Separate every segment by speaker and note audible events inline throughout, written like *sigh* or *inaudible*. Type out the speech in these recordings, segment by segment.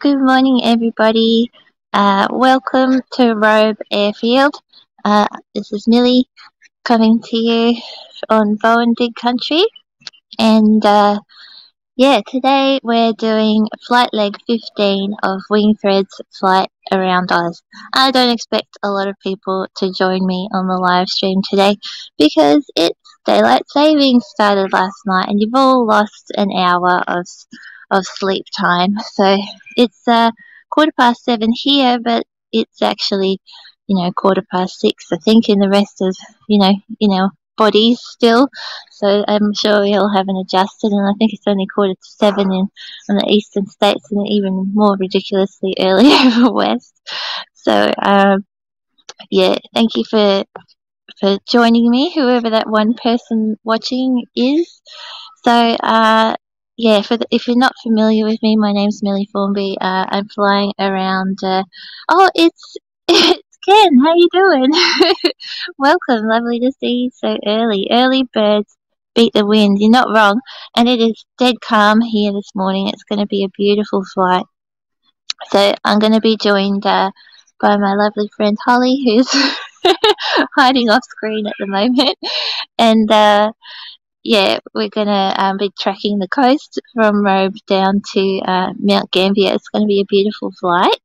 Speaker 1: Good morning, everybody. Uh, welcome to Robe Airfield. Uh, this is Milly coming to you on Bunganditj Country. And uh, yeah, today we're doing flight leg 15 of Wingthread's flight around Oz. I don't expect a lot of people to join me on the live stream today because it's daylight savings started last night and you've all lost an hour of of sleep time. So it's uh, quarter past seven here, but it's actually you know quarter past six I think in the rest of you know you know bodies still. So I'm sure we all haven't adjusted, and I think it's only quarter to seven in on the eastern states, and even more ridiculously *laughs* early over west. So um, yeah, thank you for for joining me, whoever that one person watching is. So uh, yeah, the, if you're not familiar with me, my name's Milly Formby. Uh, I'm flying around. Uh, oh, it's *laughs* it's Ken. How you doing? *laughs* Welcome. Lovely to see you so early. Early birds beat the wind. You're not wrong. And it is dead calm here this morning. It's going to be a beautiful flight. So I'm going to be joined uh, by my lovely friend Holly, who's *laughs* hiding off screen at the moment, and. Yeah, we're going to um, be tracking the coast from Robe down to uh, Mount Gambier. It's going to be a beautiful flight.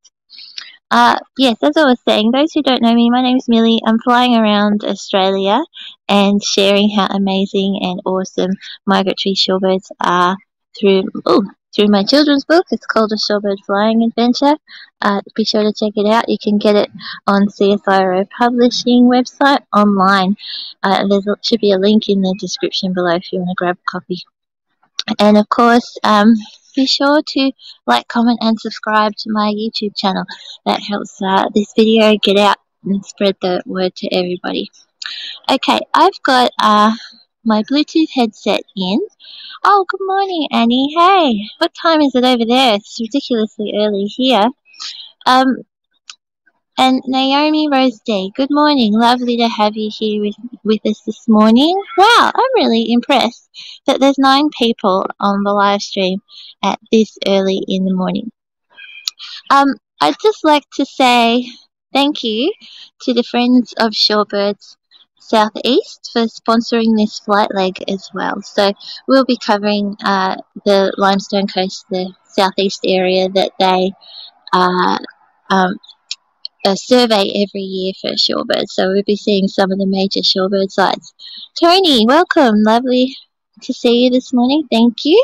Speaker 1: Uh, yes, as I was saying, those who don't know me, my name is Milly. I'm flying around Australia and sharing how amazing and awesome migratory shorebirds are through oh, through my children's book. It's called A Shorebird Flying Adventure. Uh, be sure to check it out. You can get it on CSIRO Publishing website online. Uh, there should be a link in the description below if you want to grab a copy. And of course, um, be sure to like, comment, and subscribe to my YouTube channel. That helps uh, this video get out and spread the word to everybody. Okay, I've got uh, my Bluetooth headset in. Oh, good morning, Annie. Hey, what time is it over there? It's ridiculously early here. Um, and Naomi Rose Day, good morning. Lovely to have you here with, with us this morning. Wow, I'm really impressed that there's nine people on the live stream at this early in the morning. Um, I'd just like to say thank you to the Friends of Shorebirds Southeast for sponsoring this flight leg as well. So we'll be covering uh, the Limestone Coast, the southeast area that they uh, um, survey every year for shorebirds. So we'll be seeing some of the major shorebird sites. Tony, welcome. Lovely to see you this morning. Thank you.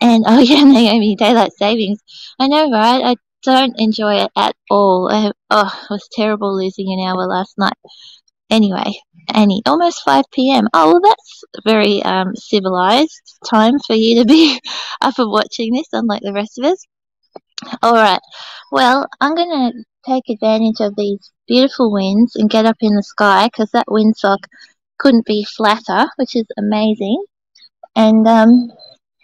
Speaker 1: And oh *laughs* yeah, Naomi, daylight savings. I know, right? I don't enjoy it at all. I, oh, it was terrible losing an hour last night. Anyway, Annie, almost 5 p.m. Oh, well, that's very um, civilized time for you to be *laughs* up and watching this, unlike the rest of us. All right. Well, I'm going to take advantage of these beautiful winds and get up in the sky because that windsock couldn't be flatter, which is amazing. And um,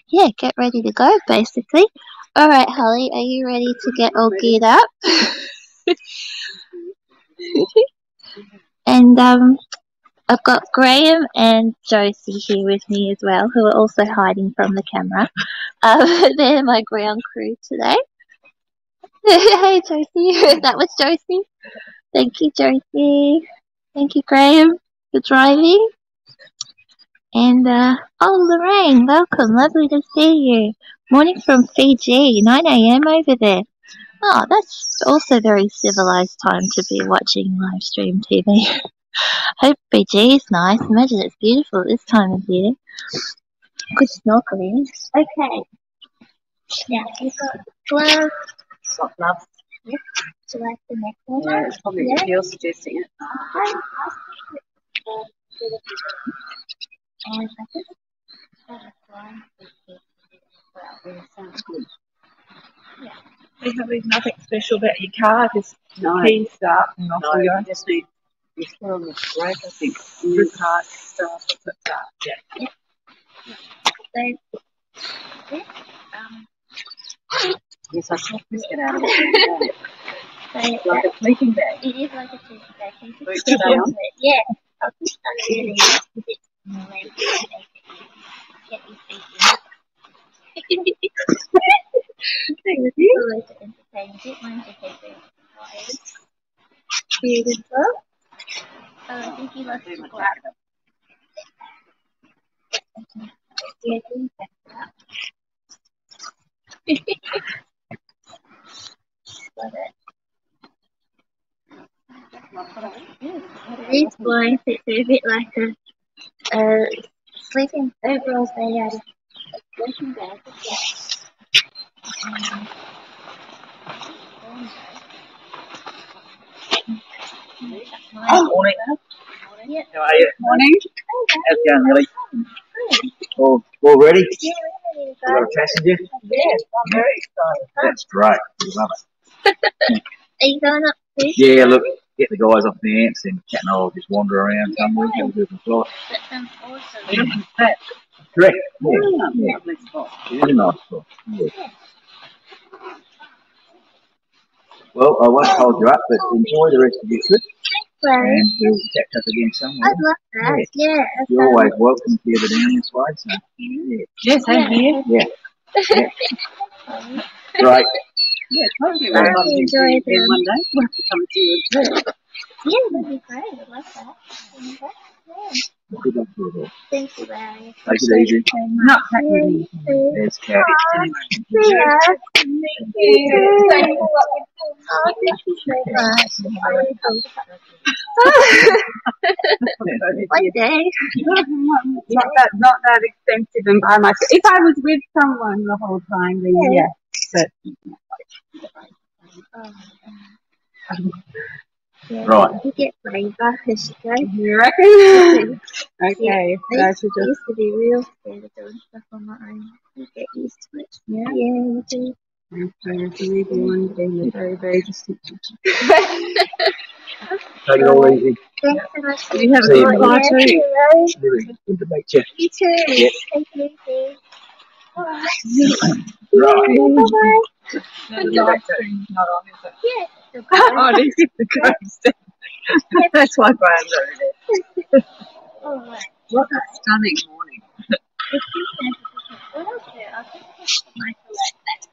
Speaker 1: yeah, get ready to go basically. All right, Holly, are you ready to get all geared up? *laughs* and um, I've got Graham and Josie here with me as well, who are also hiding from the camera. Uh, *laughs* *laughs* they're my ground crew today. *laughs* hey, Josie. that was Josie. Thank you, Josie. Thank you, Graham, for driving. And, uh, oh, Lorraine, welcome. Lovely to see you. Morning from Fiji, 9 a.m. over there. Oh, that's also very civilized time to be watching live stream TV. *laughs* Hope Fiji is nice. Imagine it's beautiful at this time of year. Good snorkeling. Okay. Yeah, we've got gloves
Speaker 2: soft gloves.
Speaker 1: Yep. Do you like the neck one?
Speaker 2: Yeah, it's probably
Speaker 1: yeah.
Speaker 2: you're suggesting it.
Speaker 1: I, and I just had a blind well.
Speaker 2: Yeah, sounds good.
Speaker 1: Yeah.
Speaker 3: You have nothing special about your car, just
Speaker 2: No,
Speaker 3: key start and off
Speaker 2: no,
Speaker 3: we go.
Speaker 2: just need you put on the brake, I think.
Speaker 3: Good part, start, start, yeah.
Speaker 1: So, yeah, um,
Speaker 2: Yes, I saw this get out of *laughs* it.
Speaker 1: so
Speaker 2: Yeah. Like a sleeping bag.
Speaker 1: it is like a tooth bag. Can
Speaker 2: Reach
Speaker 1: step
Speaker 2: down.
Speaker 1: onto it. Yeah. I'll just start getting a bit on the leg. Get your feet *laughs* *laughs* okay you? Beautiful. Oh, I think that. Love it. These blankets are a bit like a, a sleeping overalls made out of a sleeping bag.
Speaker 2: Oh, morning.
Speaker 1: Yeah.
Speaker 2: How are you?
Speaker 3: Morning.
Speaker 2: How's it going, Milly? All, all ready? You got a passenger?
Speaker 3: Yes, I'm very excited.
Speaker 2: That's great. We love it.
Speaker 1: Are you going up too?
Speaker 2: Yeah, look, get the guys off the ants and Cat and I will just wander around somewhere, have a bit of a flight.
Speaker 1: That sounds awesome.
Speaker 2: Yeah, yeah.
Speaker 3: Lovely spot.
Speaker 2: It is a nice spot. Yeah. Well, I won't hold you up, but oh, enjoy the rest of your trip and we'll catch up again somewhere.
Speaker 1: I'd love that. Yeah. that
Speaker 2: You're
Speaker 1: sounds-
Speaker 2: always um, welcome if you ever down this way, so yeah.
Speaker 3: Yes, I'm here.
Speaker 2: Yeah. *laughs*
Speaker 1: fun.
Speaker 2: Great.
Speaker 3: Yeah, hopefully
Speaker 1: I
Speaker 3: we'll have
Speaker 1: really
Speaker 3: you
Speaker 1: enjoyed
Speaker 3: here one day. We'll have to come to you as well.
Speaker 1: Yeah, that'd be great. I'd love that. Okay. Yeah.
Speaker 2: Good luck to.
Speaker 1: Thank you, Larry.
Speaker 2: Take it easy.
Speaker 3: Not technically.
Speaker 1: One day.
Speaker 3: not that not that expensive and by myself. If I was with someone the whole time, then
Speaker 1: Yeah.
Speaker 3: yeah. But
Speaker 1: Oh, yeah,
Speaker 2: Right.
Speaker 1: You get braver as you
Speaker 3: you reckon? *laughs* *laughs* Okay.
Speaker 1: I
Speaker 3: So I
Speaker 1: used,
Speaker 3: should
Speaker 1: I
Speaker 3: just
Speaker 1: used to be real scared of doing stuff on my own. You get used to it.
Speaker 3: yeah.
Speaker 1: Yeah, you do.
Speaker 3: Okay, so maybe one day in the very, very distant future.
Speaker 2: Take it all easy.
Speaker 1: Thanks so much.
Speaker 3: You have a
Speaker 2: See you,
Speaker 3: good
Speaker 2: mate.
Speaker 3: flight
Speaker 1: Yeah,
Speaker 3: too.
Speaker 1: see you, Rose.
Speaker 2: Really good to meet you.
Speaker 1: You too.
Speaker 2: Yeah.
Speaker 1: Take it easy. Bye.
Speaker 2: Right.
Speaker 1: Bye-bye.
Speaker 3: The live stream's not on, is it?
Speaker 1: Yeah.
Speaker 3: Oh, this is the ghost. That's why Graham's over there.
Speaker 1: All right.
Speaker 3: What a stunning morning.
Speaker 1: What *laughs* else there? I'll just put my select.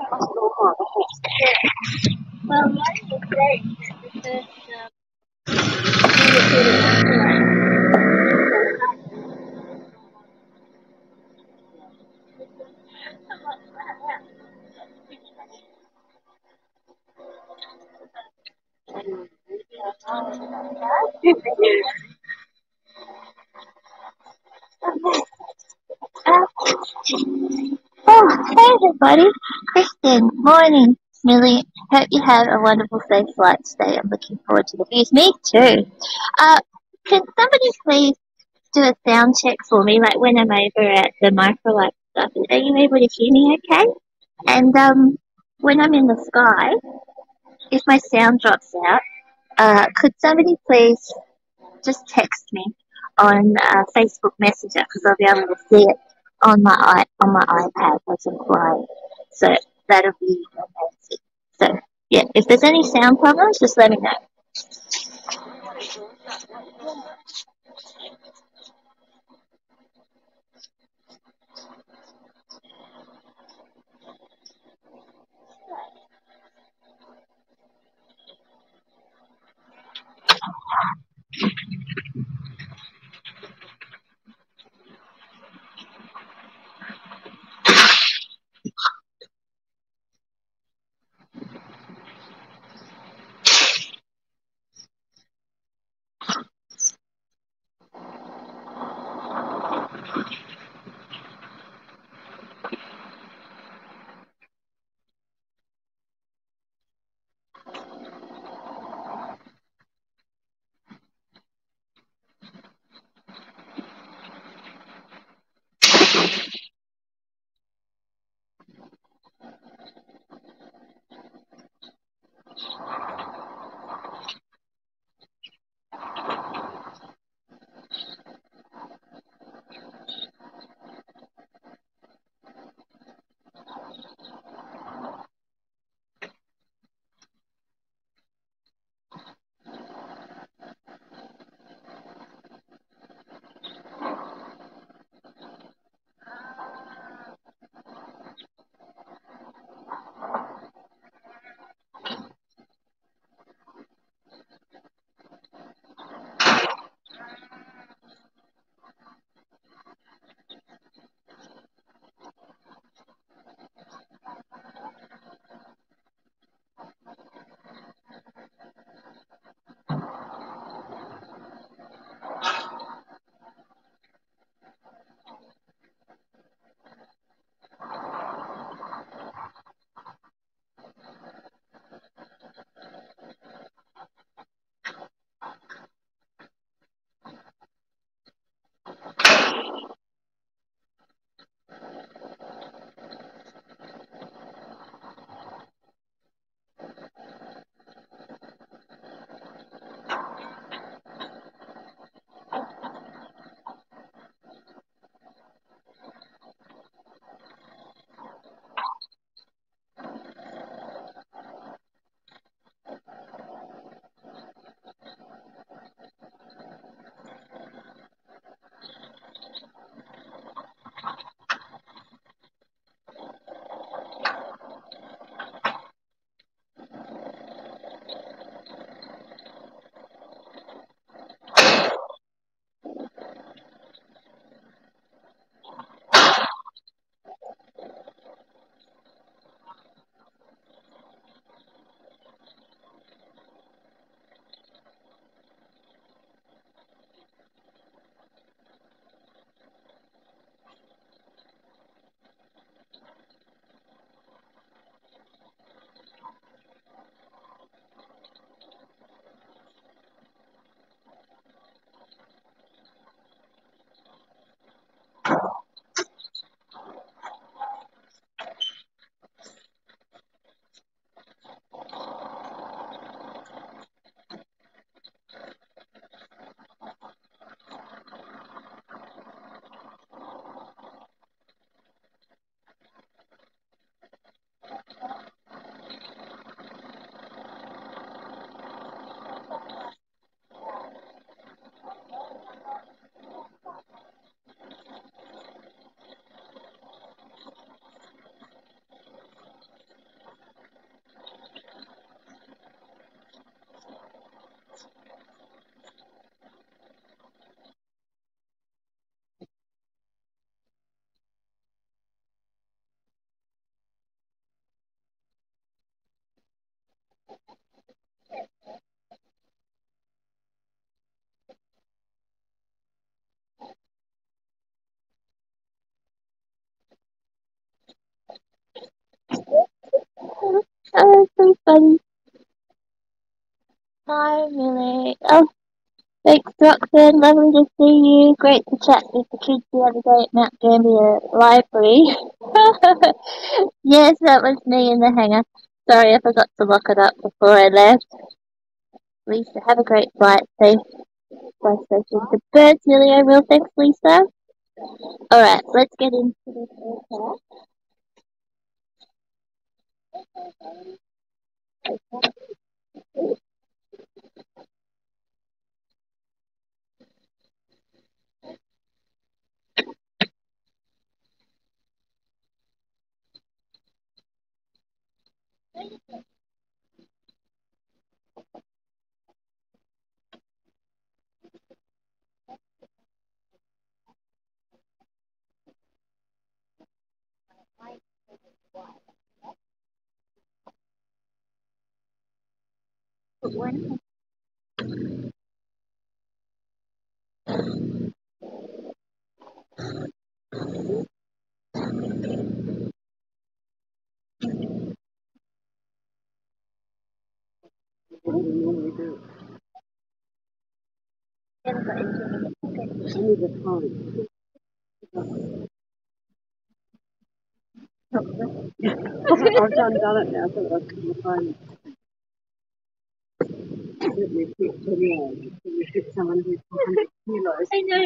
Speaker 1: Well, mine was great. Oh, hey everybody. Kristen, morning. Milly, hope you have a wonderful safe flight today. I'm looking forward to the views. Me too. Uh, can somebody please do a sound check for me, like when I'm over at the microlight stuff? Are you able to hear me okay? And um, when I'm in the sky, if my sound drops out, uh, could somebody please just text me on uh, Facebook Messenger because I'll be able to see it on my on my iPad as I'm flying. So that'll be amazing. So yeah, if there's any sound problems, just let me know. Oh, so funny. Hi, Milly. Oh, thanks, Roxanne. Lovely to see you. Great to chat with the kids the other day at Mount Gambier Library. *laughs* yes, that was me in the hangar. Sorry, I forgot to lock it up before I left. Lisa, have a great flight. Safe flight station to birds, Milly. I will. Thanks, Lisa. Alright, let's get into the first
Speaker 3: you
Speaker 1: it.
Speaker 3: I've done, done it now, so I can find that we picked anyway. So we someone who's 100 kilos.
Speaker 1: I know.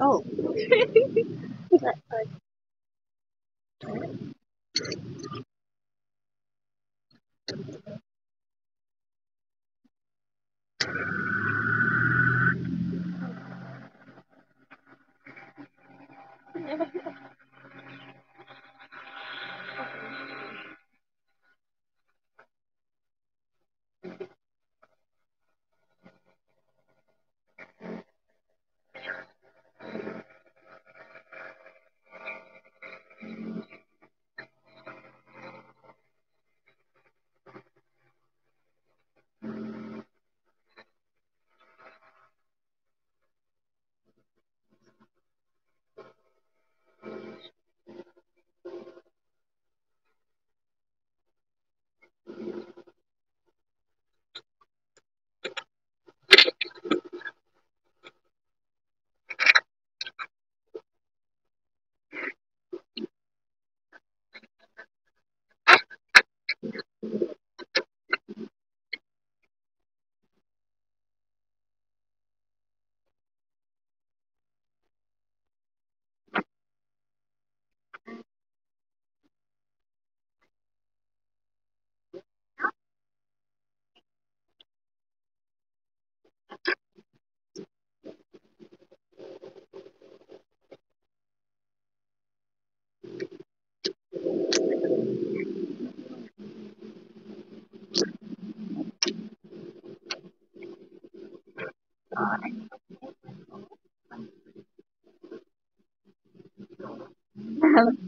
Speaker 3: Oh.
Speaker 1: Um, *laughs* I'm about to do a I've had friends talking on the radio.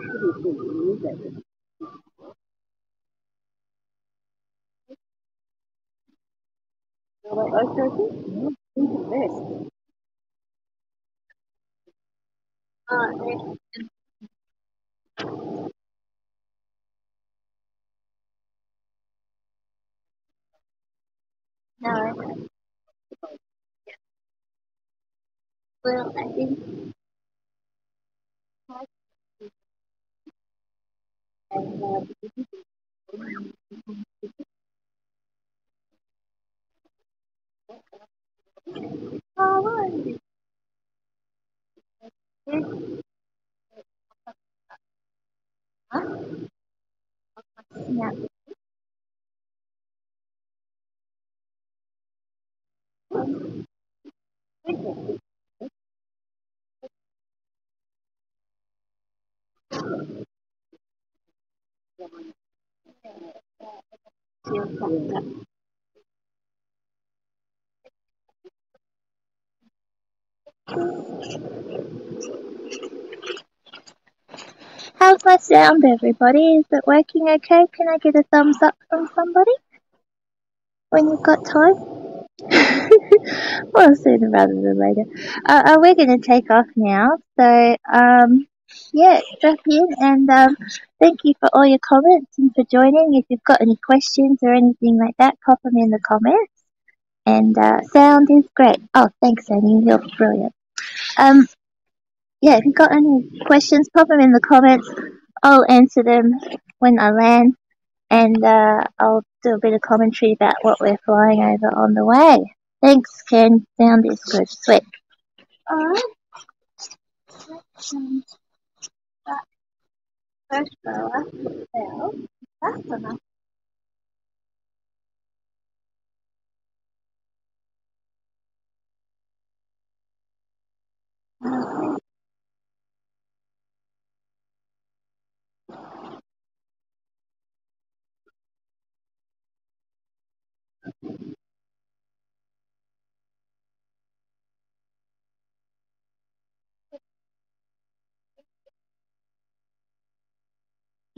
Speaker 1: He's
Speaker 3: the. Oh,
Speaker 1: no. Well, I think and, uh, oh, How's my sound, everybody? Is it working okay? Can I get a thumbs up from somebody when you've got time? *laughs* well, sooner rather than later. Uh, uh, we're going to take off now. So, um, yeah, drop in and um, thank you for all your comments and for joining. If you've got any questions or anything like that, pop them in the comments. And uh, sound is great. Oh, thanks, Annie. You're brilliant. Um, yeah, if you've got any questions, pop them in the comments. I'll answer them when I land, and uh, I'll do a bit of commentary about what we're flying over on the way. Thanks, Ken. Sound is good. Sweet. Um, start first row up the bell.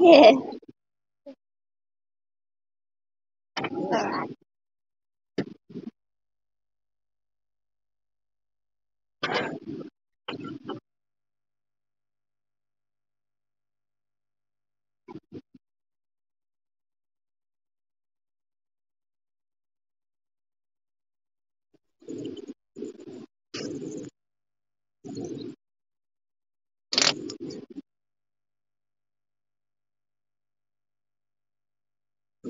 Speaker 1: Yeah. Alright.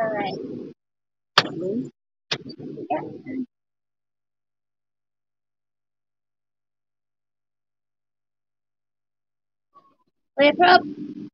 Speaker 1: Alright. Yeah. Where from?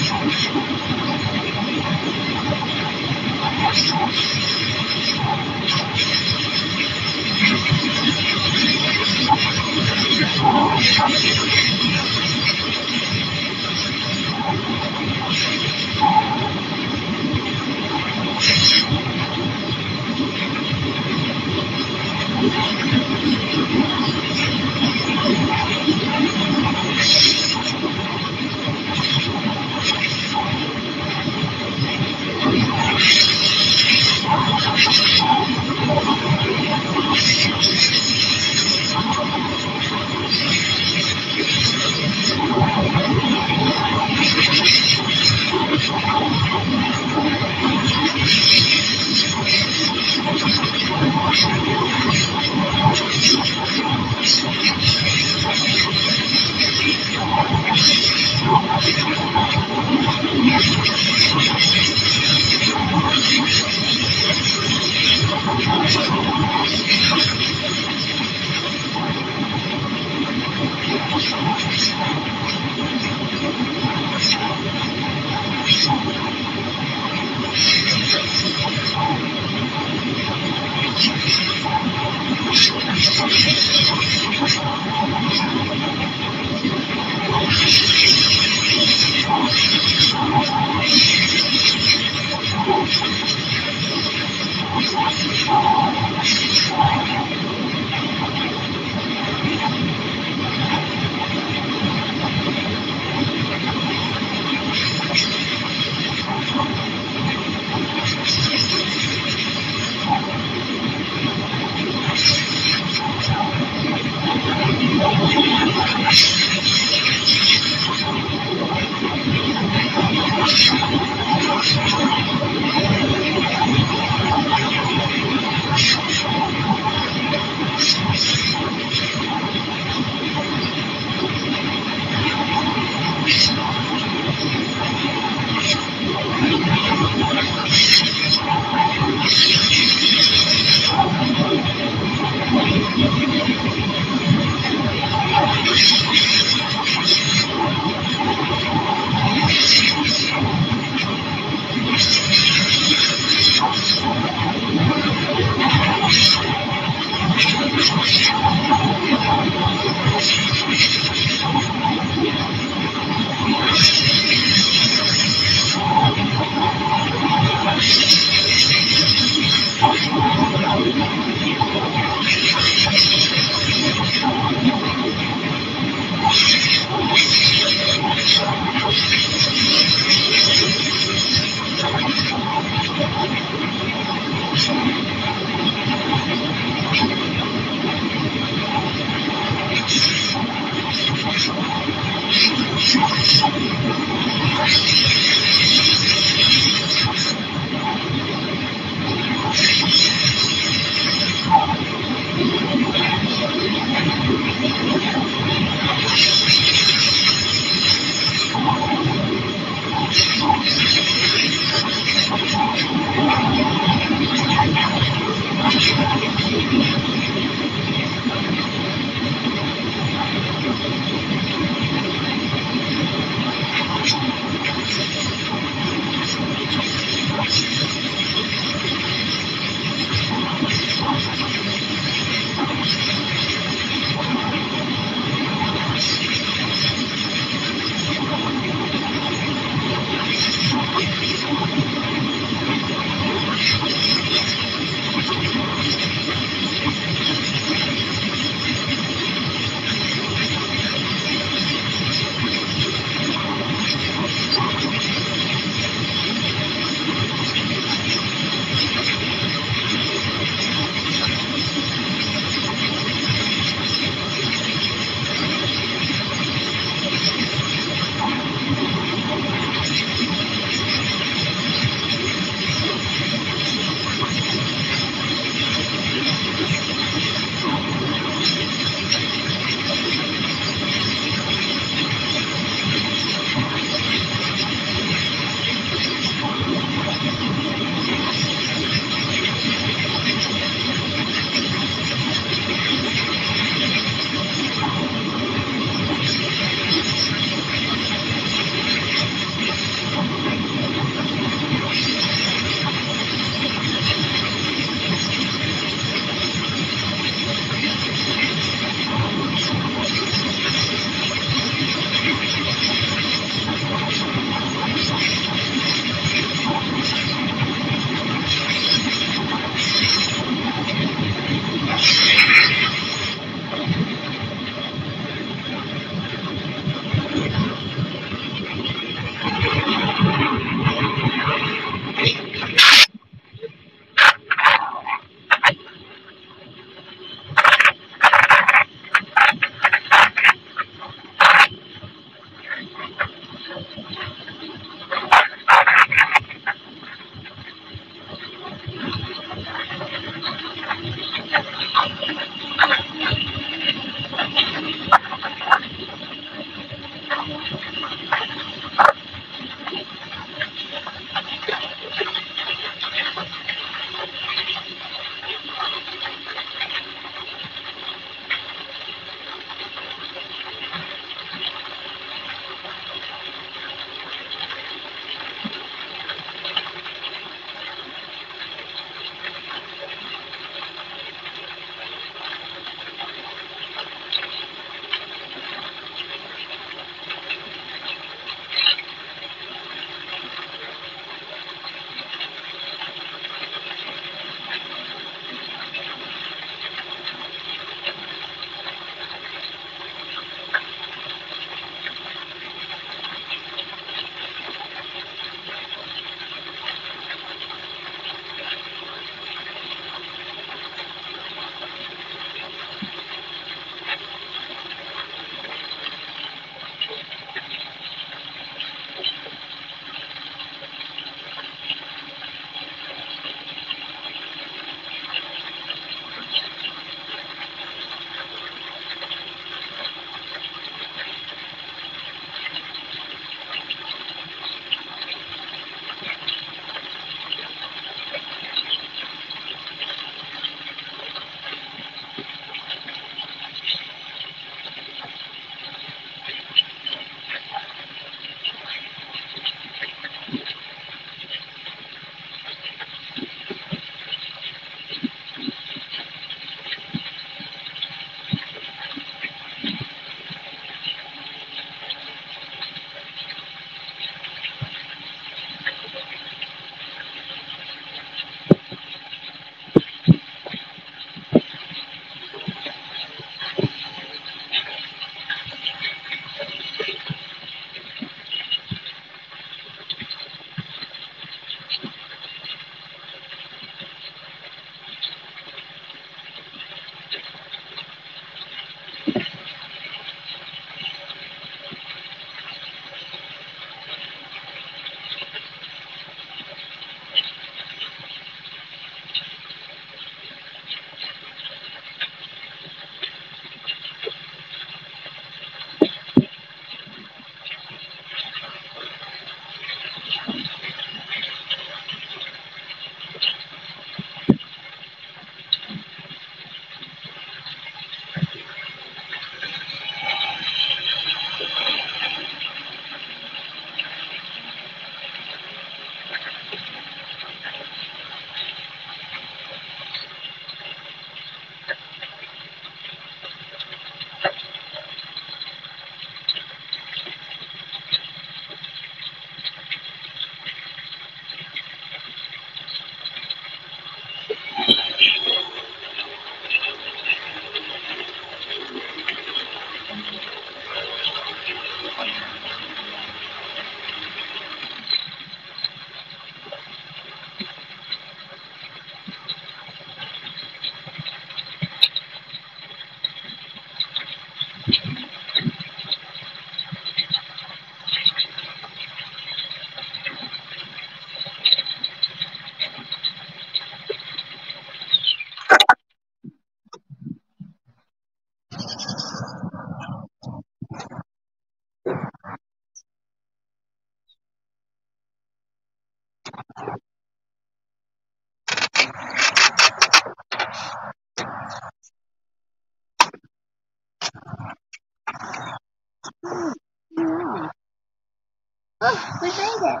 Speaker 1: Oh, we made it.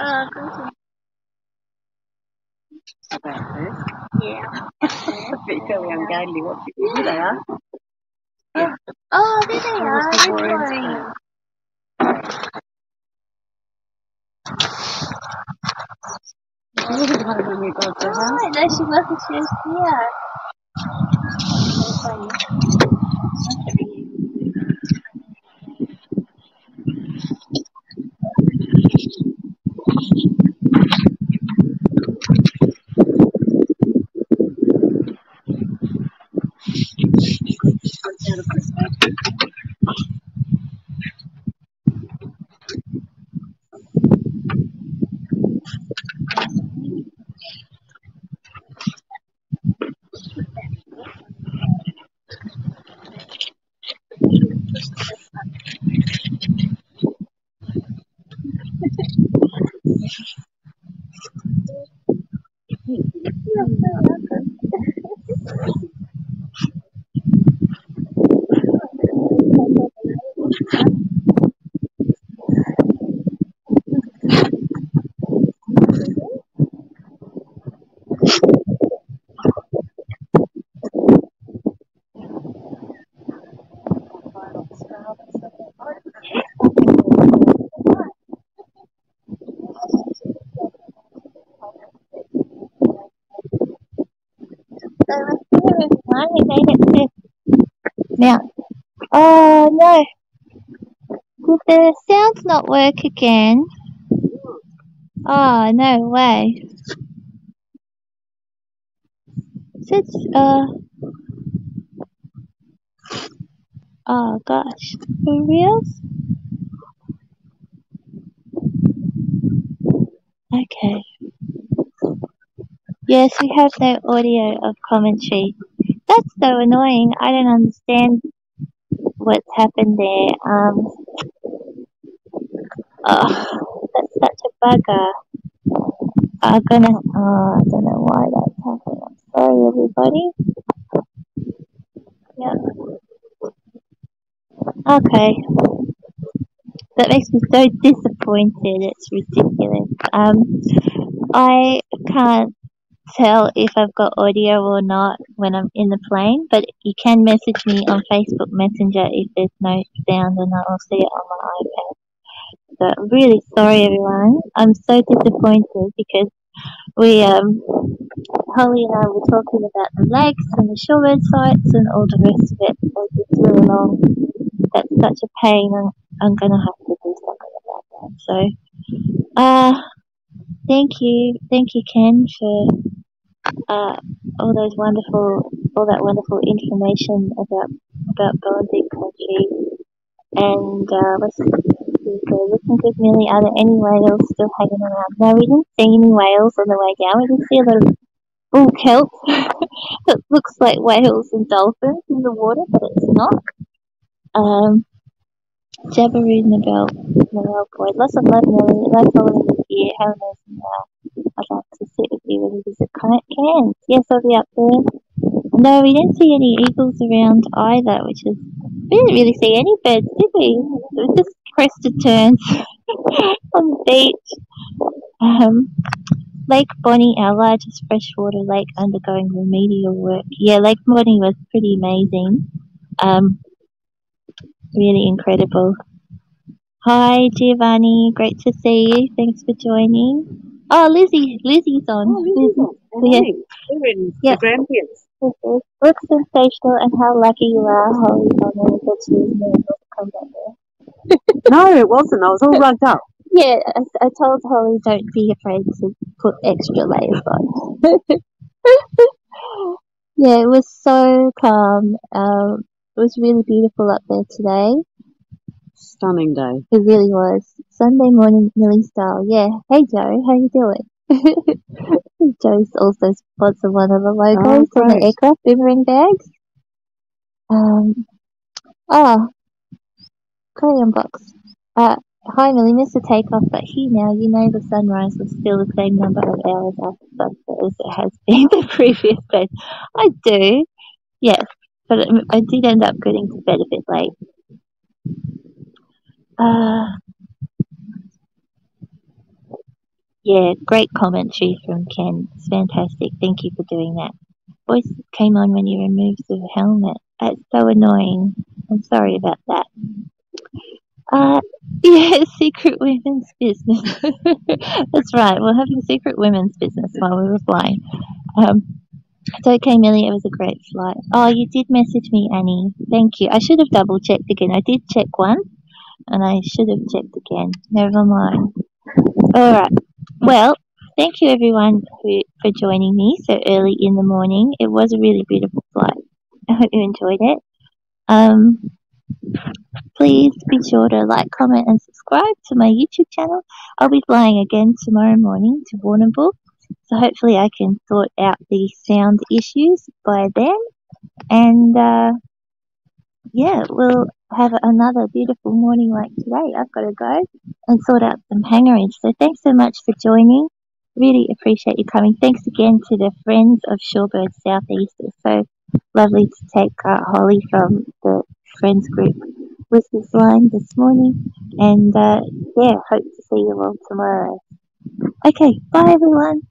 Speaker 1: oh, good.
Speaker 3: About this.
Speaker 1: Yeah.
Speaker 3: Bit ungainly. What's it? Here they are.
Speaker 1: Oh, there they are.
Speaker 3: Oh,
Speaker 1: are.
Speaker 3: it's the
Speaker 1: Good
Speaker 3: warriors.
Speaker 1: morning.
Speaker 3: I would have had it when we got to the house.
Speaker 1: Oh, no, she wasn't. She was here. So funny. You're so welcome. So we're here, everyone. We made it to now. Oh no! Did the sounds not work again? Oh no way! It's uh. Oh gosh, for reals? Okay. Yes, we have no audio of commentary. That's so annoying. I don't understand what's happened there. Um, oh, that's such a bugger. I'm gonna, oh, I don't know why that's happening. I'm sorry, everybody. Yeah. Okay. That makes me so disappointed. It's ridiculous. Um, I can't tell if I've got audio or not when I'm in the plane, but you can message me on Facebook Messenger if there's no sound and I'll see it on my iPad. So I'm really sorry everyone. I'm so disappointed because we um Holly and I were talking about the lakes and the shorebird sites and all the rest of it as we flew along. That's such a pain and I'm gonna have to do something about that. So uh thank you thank you Ken for uh all those wonderful all that wonderful information about about Bowen country and uh if we're looking Millie, are there any whales still hanging around? No, we didn't see any whales on the way down. We did see a of bull kelp *laughs* that looks like whales and dolphins in the water, but it's not. Um Jabberoo Nobel Nobel Boyd. Lots of love Millie. Love with you. Have a nice. I'd like to sit with you when you visit Cairns. Yes, I'll be up there. No, we didn't see any eagles around either, which is we didn't really see any birds, did we? It was just crested terns *laughs* on the beach. Um, Lake Bonney, our largest freshwater lake, undergoing remedial work. Yeah, Lake Bonney was pretty amazing. Um, really incredible. Hi, Giovanni. Great to see you. Thanks for joining. Oh, Lizzie. Lizzie's on.
Speaker 3: Oh, Lizzie's on.
Speaker 1: Yeah.
Speaker 3: Morning. We're
Speaker 1: Yeah.
Speaker 3: the Grampians.
Speaker 1: Looks sensational and how lucky you are, Holly, that she was able to come down there. *laughs*
Speaker 3: No, it wasn't. I was all rugged up.
Speaker 1: Yeah, I, I told Holly don't be afraid to put extra layers on. *laughs* yeah, it was so calm. Um, it was really beautiful up there today.
Speaker 3: Stunning day.
Speaker 1: It really was. Sunday morning Millie style. Yeah. Hey Joe, how you doing? *laughs* Joe's also sponsored one of the logos
Speaker 3: Oh,
Speaker 1: on the aircraft boomerang bags. Um. Oh. Crayon box. Uh. Hi Millie, missed the takeoff, but here now you know the sunrise was still the same number of hours after sunset as it has been *laughs* the previous day. I do, yes, but I did end up getting to bed a bit late. Uh, yeah, great commentary from Ken. It's fantastic. Thank you for doing that. Voice came on when you removed the helmet. That's so annoying. I'm sorry about that. Uh, *laughs* yeah, secret women's business. *laughs* That's right. We're having secret women's business while we were flying. Um, it's okay, Millie. It was a great flight. Oh, you did message me, Annie. Thank you. I should have double checked again. I did check once, and I should have checked again. Never mind. All right. Well, thank you everyone who, for joining me so early in the morning. It was a really beautiful flight. *laughs* I hope you enjoyed it. Um, please be sure to like, comment, and subscribe to my YouTube channel. I'll be flying again tomorrow morning to Warrnambool, so hopefully I can sort out the sound issues by then. And uh, yeah, we'll have another beautiful morning like today. I've got to go and sort out some hangarage. So thanks so much for joining. Really appreciate you coming. Thanks again to the Friends of Shorebird Southeast. It's so lovely to take uh, Holly from the Friends group with this line this morning. And uh, yeah, hope to see you all tomorrow. Okay, bye everyone.